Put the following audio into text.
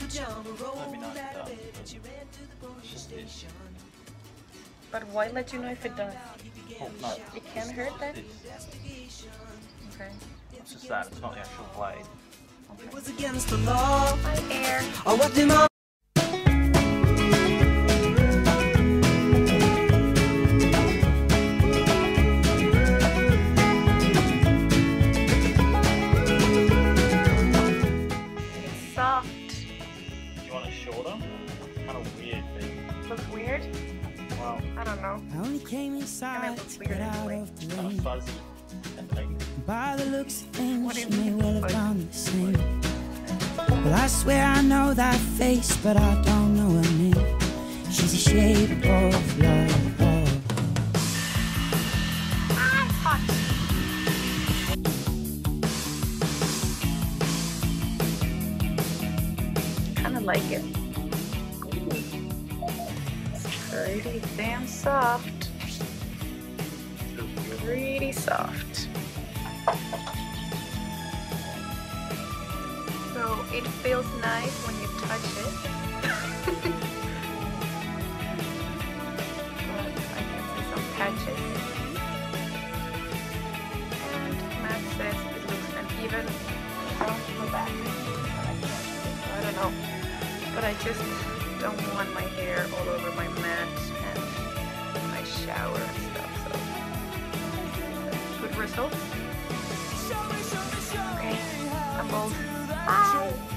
I heard right. Let me know if it does. It's just this. But why let you know if it does? No. It can hurt then? This. Okay. It's just that. It's not the actual blade. okay. was against the law. Hi, air. I walked him You shorter? Kind of weird thing. Looks weird. Well, I don't know. I only came inside looks to weird get out anyway. of the kind of fuzzy like By the looks of things, she you may well have fuzzy? done the same. Well, I swear I know that face, but I don't know her name. She's a shape of love. It's hot. Kind of like it. Pretty damn soft. Pretty soft. So it feels nice when you touch it. I can see some patches. And Matt says it looks uneven across the back. I don't know. But I just don't want my hair all over my So. Okay, I'm bold. Bye.